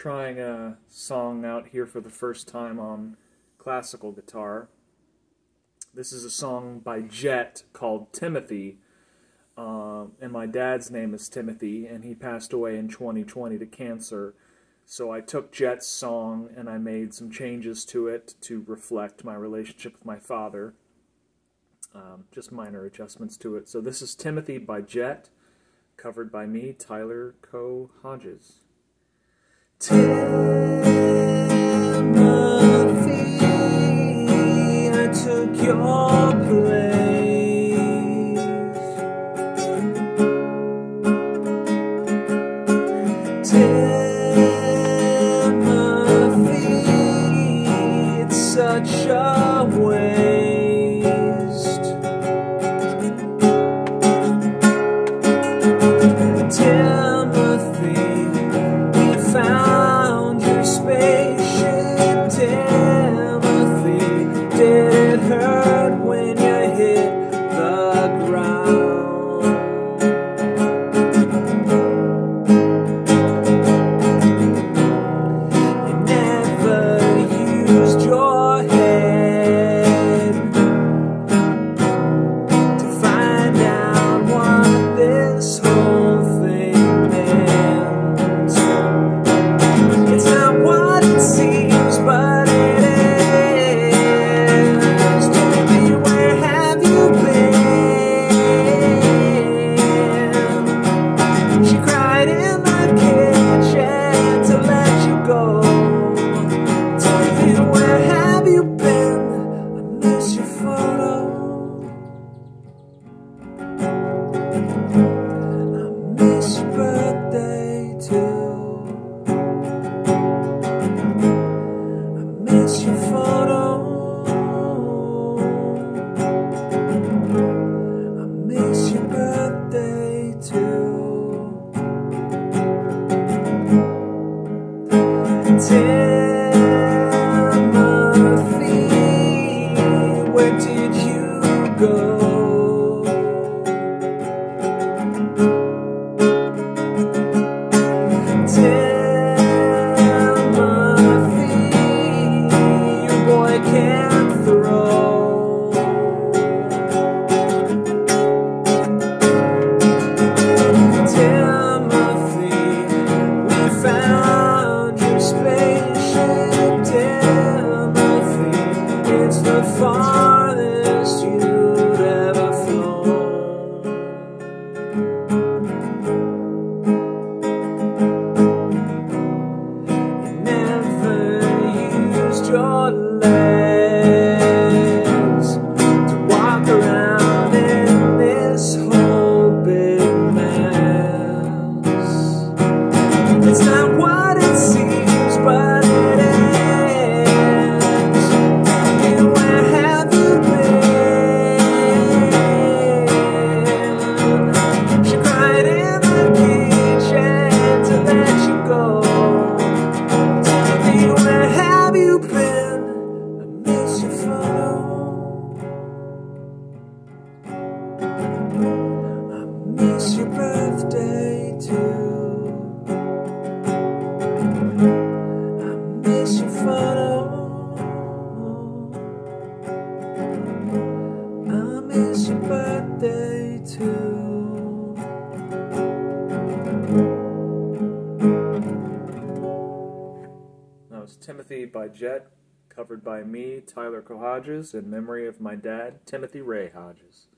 trying a song out here for the first time on classical guitar. This is a song by Jet called Timothy, uh, and my dad's name is Timothy, and he passed away in 2020 to cancer. So I took Jet's song and I made some changes to it to reflect my relationship with my father. Um, just minor adjustments to it. So this is Timothy by Jet, covered by me, Tyler Coe Hodges. Timothy, I took your place. Timothy, it's such a waste. Timothy, where did you go? I miss your birthday too. I miss your photo. I miss your birthday too. That was Timothy by Jet, covered by me, Tyler Coe Hodges, in memory of my dad, Timothy Ray Hodges.